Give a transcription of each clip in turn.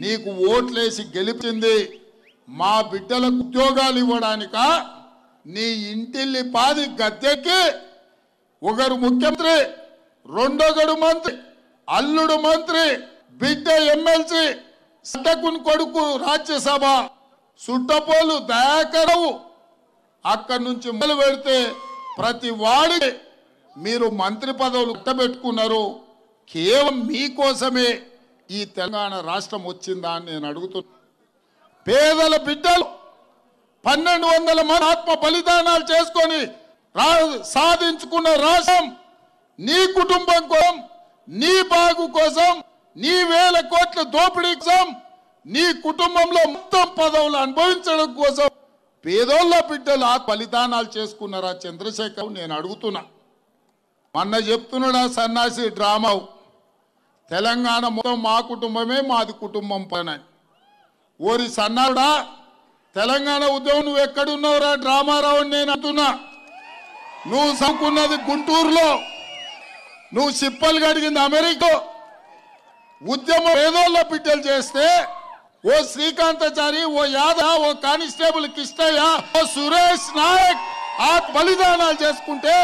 నీకు ఓట్లేసి గెలిపింది మా బిడ్డలకు ఉద్యోగాలు ఇవ్వడానిక? నీ ఇంటిల్లి పాది గద్దెక్కి ఒకరు ముఖ్యమంత్రి రెండొకడు మంత్రి అల్లుడు మంత్రి బిడ్డ ఎమ్మెల్సీ సటకుని కొడుకు రాజ్యసభ సుట్టపోలు దయాకరవు అక్కడి నుంచి మొదలు పెడితే ప్రతి వాడి మీరు మంత్రి పదవులు పెట్టుకున్నారు కేవలం మీకోసమే ఈ తెలంగాణ రాష్ట్రం వచ్చిందా అని నేను అడుగుతున్నా. పేదల బిడ్డలు పన్నెండు వందల మంది ఆత్మ బలిదానాలు చేసుకొని రా సాధించుకున్న రాష్ట్రం నీ కుటుంబం కోసం నీ బాగు కోసం నీ వేల కోట్ల దోపిడీ కోసం నీ కుటుంబంలో మొత్తం పదవులు అనుభవించడం కోసం పేదోళ్ళ బిడ్డలు ఆ బలిదానాలు చేసుకున్నారా చంద్రశేఖర్ నేను అడుగుతున్నా. మొన్న చెప్తున్నాడా సన్నాసి డ్రామా తెలంగాణ మొత్తం మా కుటుంబమే మాది కుటుంబం పైన. ఓరి సన్నాడా తెలంగాణ ఉద్యమం నువ్వు ఎక్కడున్నావురా? డ్రామారావు నేను అంటున్నా. నువ్వు చదువుకున్నది గుంటూరులో. నువ్వు సిప్పలు కడిగింది అమెరికా. ఉద్యమం పేదోళ్ళ బిడ్డలు చేస్తే ఓ శ్రీకాంతాచారి ఓ యాదవ్ ఓ కానిస్టేబుల్ కిష్టయ్య ఓ సురేష్ నాయక్ ఆ బలిదానాలు చేసుకుంటే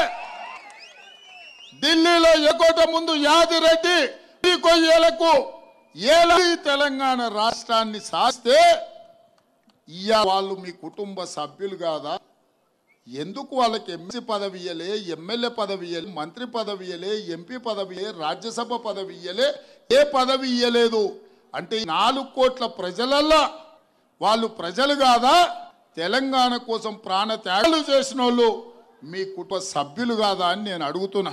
ఢిల్లీలో ఎకోట ముందు యాదిరెడ్డి కొయ్యేలకు ఏలా తెలంగాణ రాష్ట్రాన్ని సాస్తే ఇయ్య వాళ్ళు మీ కుటుంబ సభ్యులు కాదా? ఎందుకు వాళ్ళకి ఎంసీ పదవి ఇయ్యలే ఎమ్మెల్యే పదవి ఇయ్యలే మంత్రి పదవి ఇయ్యలే ఎంపీ పదవి రాజ్యసభ పదవి ఇయ్యలే ఏ పదవి ఇయ్యలేదు? అంటే నాలుగు కోట్ల ప్రజలల్లా వాళ్ళు ప్రజలు కాదా? తెలంగాణ కోసం ప్రాణ త్యాగాలు చేసిన వాళ్ళు మీ కుటుంబ సభ్యులు కాదా అని నేను అడుగుతున్నా.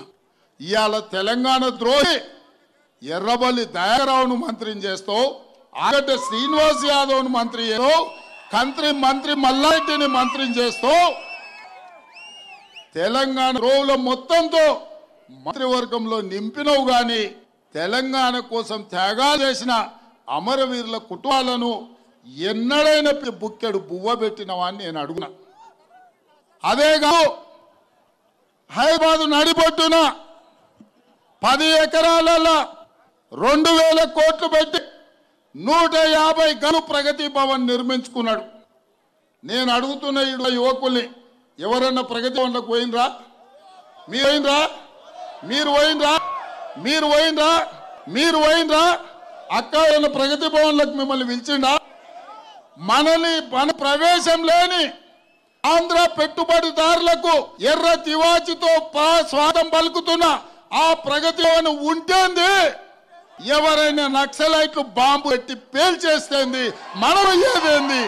ఇవాళ తెలంగాణ ద్రోహి ఎర్రబల్లి దయారావును మంత్రిని చేస్తూ ఆగడ్డ శ్రీనివాస్ యాదవ్ను మంత్రి చేస్తూ కంత్రి మంత్రి మల్లారెడ్డిని మంత్రిని చేస్తూ తెలంగాణ రోవుల మొత్తంతో మంత్రివర్గంలో నింపినవు గాని తెలంగాణ కోసం త్యాగాలు చేసిన అమరవీరుల కుటుంబాలను ఎన్నడైనా బుక్కెడు బువ్వ పెట్టినవా అని నేను అడుగునా అదే కాదు హైదరాబాద్ నడిపట్టున పది ఎకరాలలో రెండు వేల కోట్లు పెట్టి నూట యాభై గను ప్రగతి భవన్ నిర్మించుకున్నాడు. నేను అడుగుతున్న ఇడు యువకుల్ని ఎవరన్నా ప్రగతి భవన్లకు పోయినరా మీరు పోయినరా మీరు పోయినరా మీరు పోయినరా మీరు పోయినరా అక్క ఏమైనా ప్రగతి భవన్లకు మిమ్మల్ని పిలిచిండా? మనని మన ప్రవేశం లేని ఆంధ్ర పెట్టుబడిదారులకు ఎర్ర తివాచితో పా- పలుకుతున్న ఆ ప్రగతి భవన్ ఉంటేంది ఎవరైనా నక్సలైట్లు బాంబు పెట్టి పేల్చేస్తేంది మనం అయ్యేదేంది?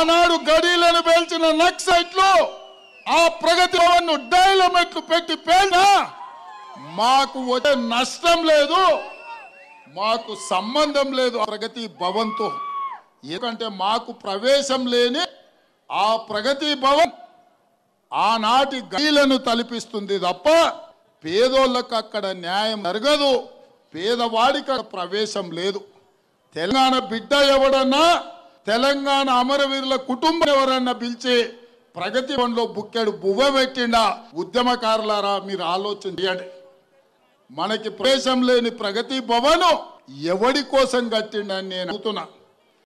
ఆనాడు గడీలను పేల్చిన నక్సైట్లు ఆ ప్రగతి భవన్ను డైలమెట్లు పెట్టి పేలినా మాకు వచ్చే నష్టం లేదు మాకు సంబంధం లేదు ఆ ప్రగతి భవన్తో. ఎందుకంటే మాకు ప్రవేశం లేని ఆ ప్రగతి భవన్ ఆనాటి గడిలను తలిపిస్తుంది తప్ప పేదోళ్ళకు అక్కడ న్యాయం జరగదు పేదవాడికి ప్రవేశం లేదు. తెలంగాణ బిడ్డ ఎవడన్నా తెలంగాణ అమరవీరుల కుటుంబం ఎవరన్నా పిలిచి ప్రగతి పనిలో బుక్కెడు బువ్వ పెట్టిండా? ఉద్యమకారులారా మీరు ఆలోచన చేయండి. మనకి ప్రవేశం లేని ప్రగతి భవనం ఎవడి కోసం కట్టిండని నేను అడుగుతున్నా